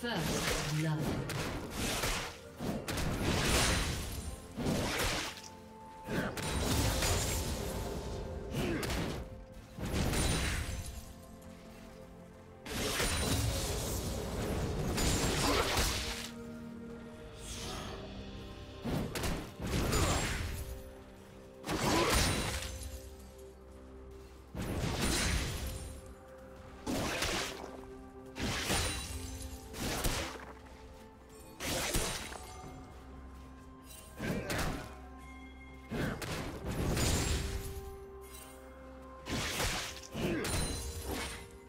First blood.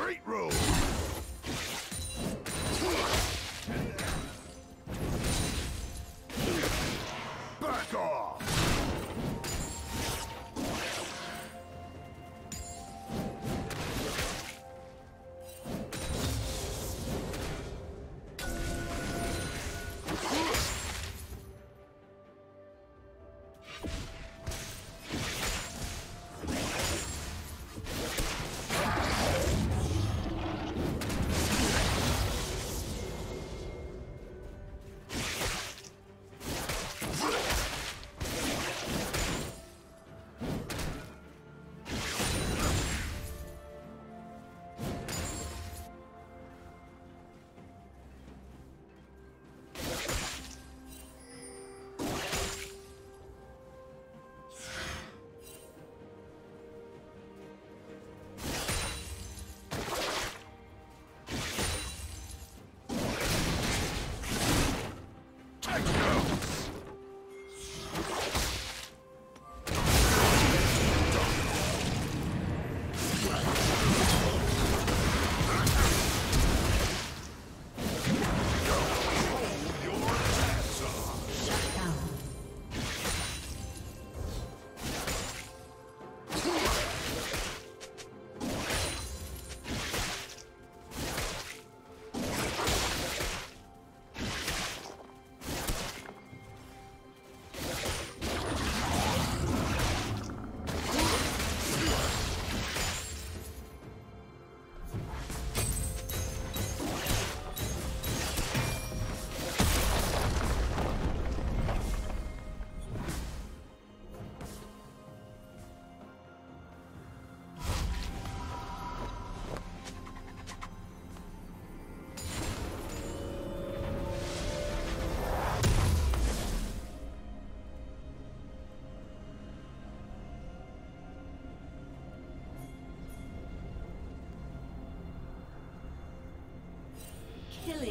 Straight road.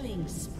Killing spree.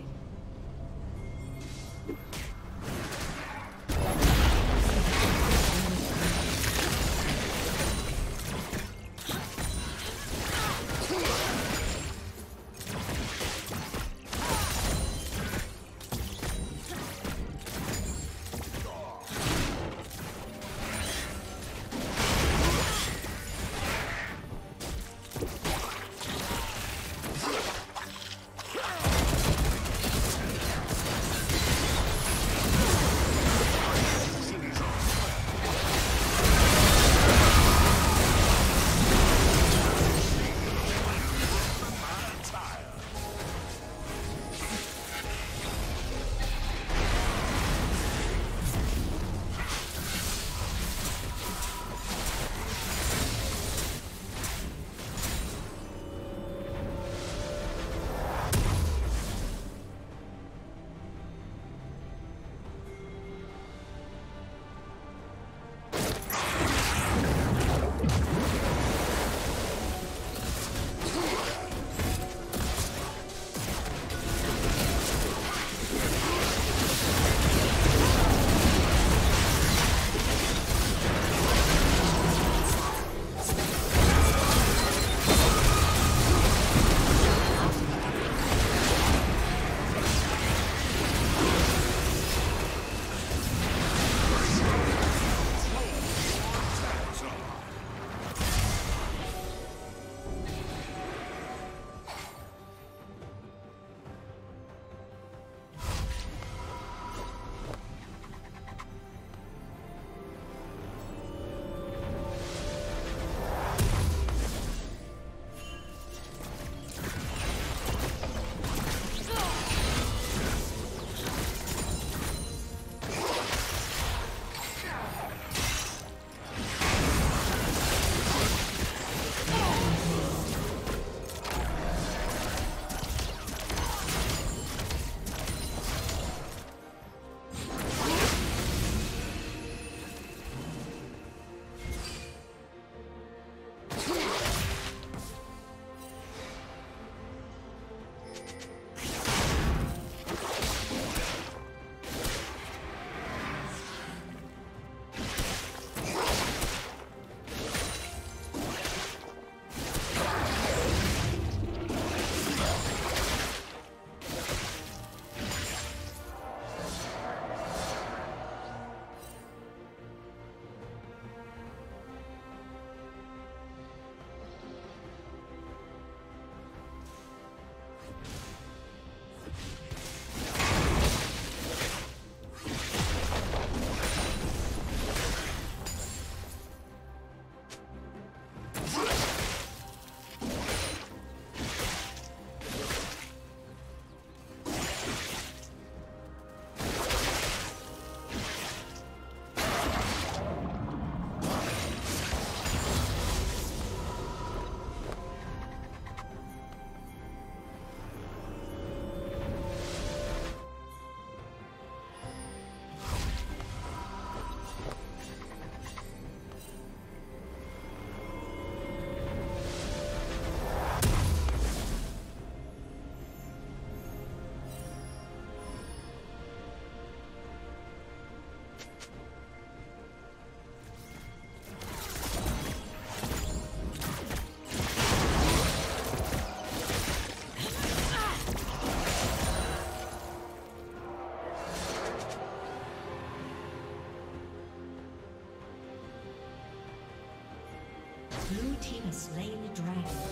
Slain the dragon.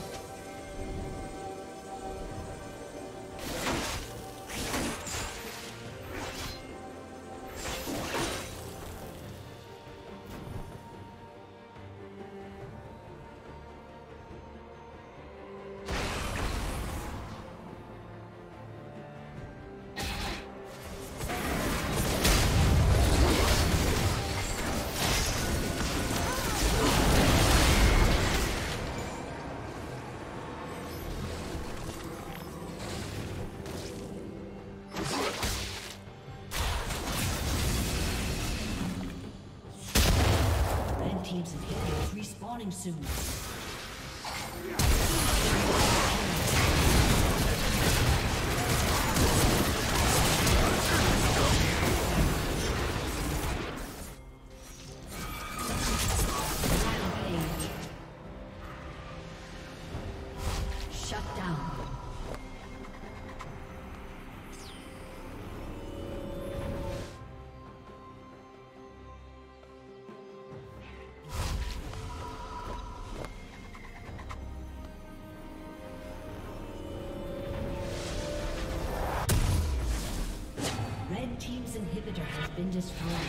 Respawning soon. Been destroyed.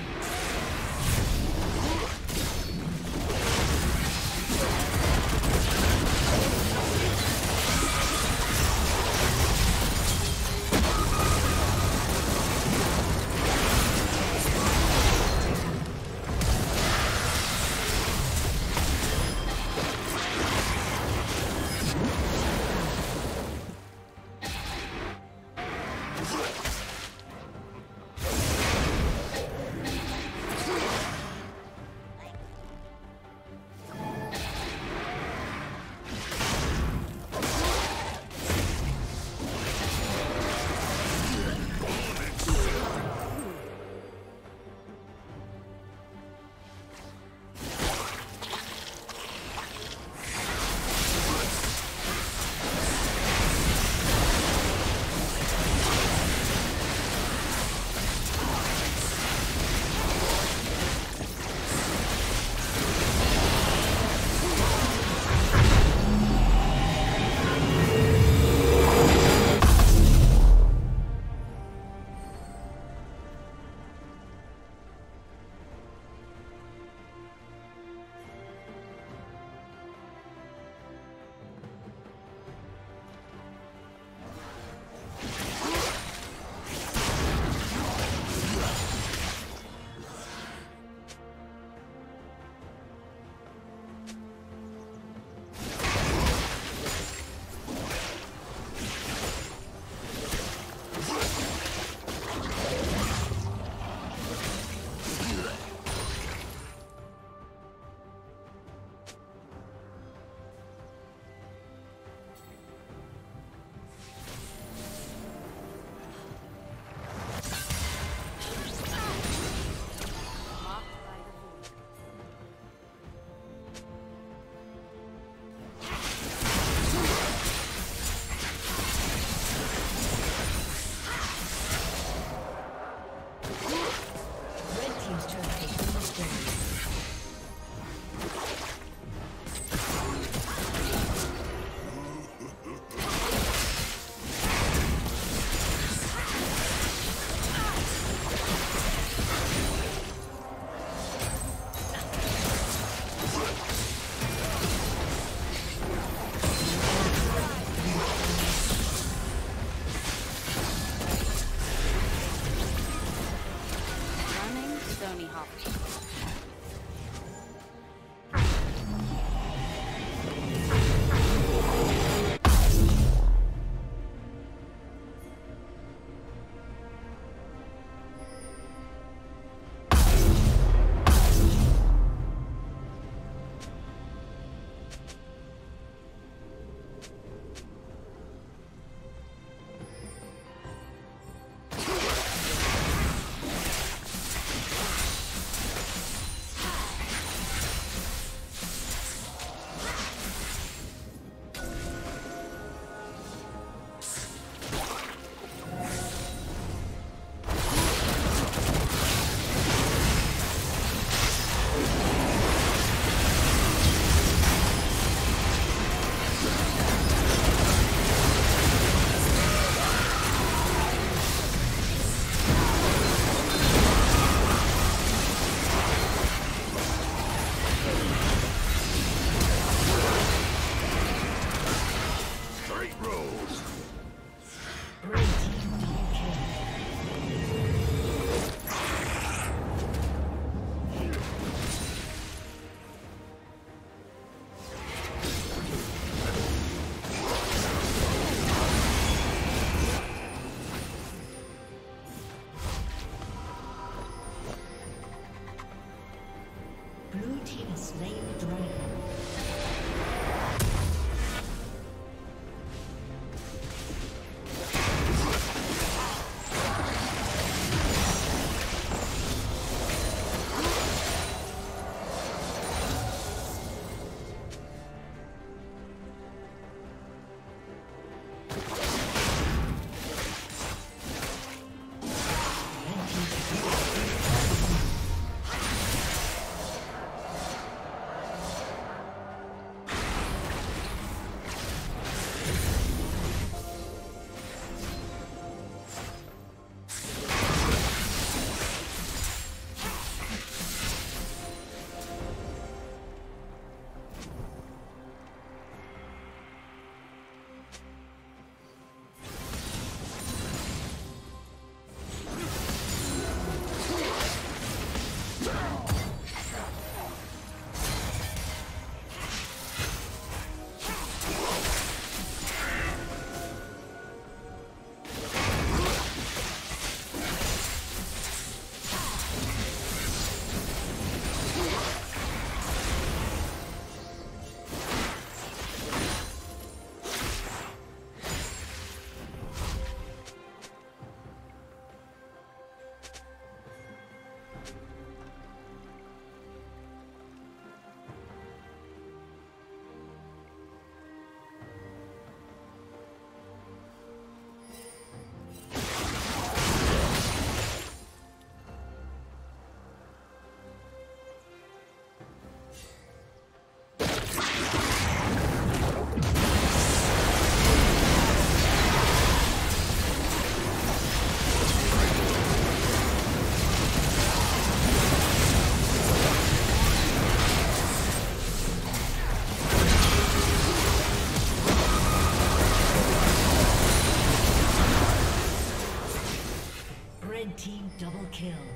Kill.